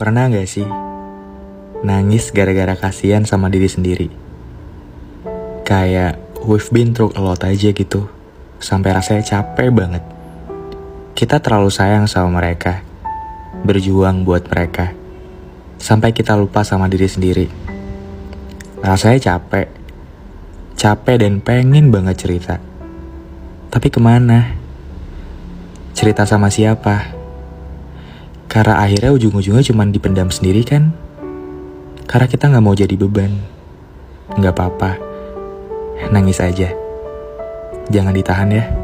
Pernah gak sih nangis gara-gara kasihan sama diri sendiri? Kayak we've been through a lot aja gitu, sampai rasanya capek banget. Kita terlalu sayang sama mereka, berjuang buat mereka, sampai kita lupa sama diri sendiri. Rasanya capek, capek dan pengen banget cerita. Tapi ke mana? Cerita sama siapa? Karena akhirnya ujung-ujungnya cuma dipendam sendiri kan? Karena kita nggak mau jadi beban. Nggak apa-apa. Nangis aja. Jangan ditahan ya.